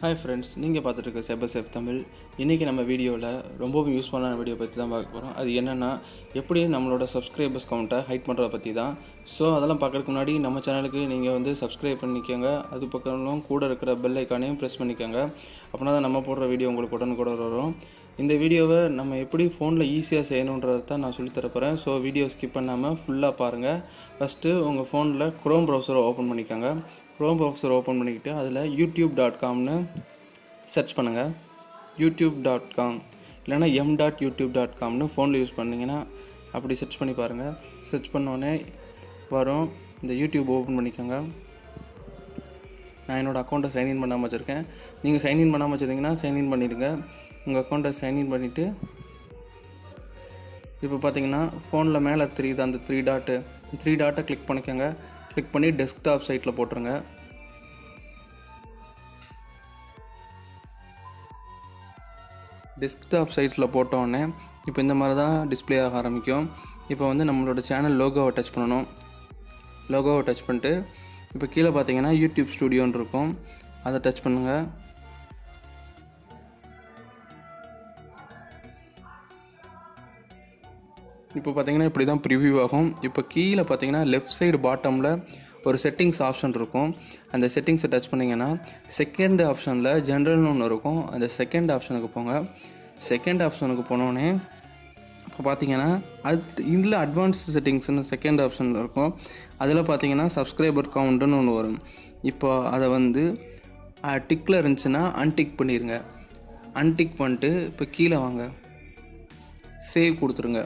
Hi friends நீங்கள் பார்த்துட்டு இருக்க செப சேஃப் தமிழ். இன்றைக்கி நம்ம வீடியோவில் ரொம்பவும் யூஸ்ஃபுல்லான வீடியோ பற்றி தான் பார்க்க போகிறோம் அது என்னென்னா எப்படி நம்மளோட சப்ஸ்கிரைபர்ஸ் கவுண்ட்டை ஹைட் பண்ணுறத பற்றி தான். ஸோ அதெல்லாம் பார்க்குறதுக்கு முன்னாடி நம்ம சேனலுக்கு நீங்கள் வந்து சப்ஸ்கிரைப் பண்ணிக்கோங்க. அது பக்கம் கூட இருக்கிற பெல் ஐக்கானையும் ப்ரெஸ் பண்ணிக்கோங்க. அப்படின்னா தான் நம்ம போடுற வீடியோ உங்களுக்கு உடனுக்குடன் வரும். இந்த வீடியோவை நம்ம எப்படி ஃபோனில் ஈஸியாக செய்யணுன்றதை தான் நான் சொல்லித் ஸோ வீடியோ ஸ்கிப் பண்ணாமல் ஃபுல்லாக பாருங்கள் ஃபஸ்ட்டு உங்கள் ஃபோனில் க்ரோம் ப்ரௌசரை ஓப்பன் பண்ணிக்கோங்க. க்ரோம் ப்ரௌசர் ஓப்பன் பண்ணிக்கிட்டு அதில் யூடியூப் டாட் காம்னு சர்ச் பண்ணுங்கள் யூடியூப் டாட் காம் இல்லைனா எம் டாட் யூடியூப் டாட் காம்னு ஃபோனில் யூஸ் பண்ணிங்கன்னா அப்படி சர்ச் பண்ணி பாருங்கள் சர்ச் பண்ணோடனே வரும். இந்த யூடியூப் ஓப்பன் பண்ணிக்கோங்க. நான் என்னோடய அக்கௌண்ட்டை சைன்இன் பண்ணாமல் வச்சுருக்கேன். நீங்கள் சைன்இன் பண்ணாமல் வச்சுருந்தீங்கன்னா சைன்இன் பண்ணிடுங்க. உங்கள் அக்கௌண்ட்டை சைன்இன் பண்ணிவிட்டு இப்போ பார்த்தீங்கன்னா ஃபோனில் மேலே தெரியுது அந்த த்ரீ டாட்டு த்ரீ டாட்டை கிளிக் பண்ணிக்கோங்க. கிளிக் பண்ணி டெஸ்க்டாப் சைட்டில் போட்டுருங்க. டெஸ்க்டாப் சைட்ஸில் போட்டோடனே இப்போ இந்த மாதிரி தான் டிஸ்ப்ளே ஆக ஆரம்பிக்கும். இப்போ வந்து நம்மளோட சேனல் லோகோவை டச் பண்ணணும். லோகோவை டச் பண்ணிட்டு இப்போ கீழே பார்த்தீங்கன்னா யூடியூப் ஸ்டுடியோன்னு இருக்கும். அதை டச் பண்ணுங்கள் இப்போ பார்த்தீங்கன்னா இப்படி தான் ப்ரிவியூ ஆகும். இப்போ கீழே பார்த்தீங்கன்னா லெஃப்ட் சைடு பாட்டமில் ஒரு செட்டிங்ஸ் ஆப்ஷன் இருக்கும். அந்த செட்டிங்ஸை டச் பண்ணிங்கன்னா செகண்ட் ஆப்ஷனில் ஜென்ரல்னு ஒன்று இருக்கும். அந்த செகண்ட் ஆப்ஷனுக்கு போங்க. செகண்ட் ஆப்ஷனுக்கு போனோடனே இப்போ பார்த்தீங்கன்னா அது இதில் அட்வான்ஸ் செட்டிங்ஸ்னு செகண்ட் ஆப்ஷனில் இருக்கும். அதில் பார்த்தீங்கன்னா சப்ஸ்கிரைபர் கவுண்ட்டுன்னு ஒன்று வரும். இப்போ அதை வந்து டிக்கில் இருந்துச்சுன்னா அன்டிக் பண்ணிடுங்க அன்டிக் பண்ணிட்டு இப்போ கீழே வாங்க. சேவ் கொடுத்துருங்க.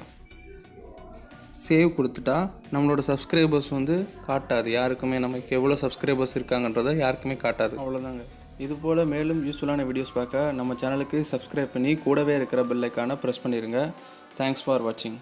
சேவ் கொடுத்துட்டா நம்மளோட சப்ஸ்கிரைபர்ஸ் வந்து காட்டாது. யாருக்குமே நமக்கு எவ்வளோ சப்ஸ்கிரைபர்ஸ் இருக்காங்கன்றதை யாருக்குமே காட்டாது. அவ்வளோதாங்க இது போல் மேலும் யூஸ்ஃபுல்லான வீடியோஸ் பார்க்க நம்ம சேனலுக்கு சப்ஸ்கிரைப் பண்ணி கூடவே இருக்கிற பெல்லைக்கான ப்ரெஸ் பண்ணிடுங்க தேங்க்ஸ் ஃபார் வாட்சிங்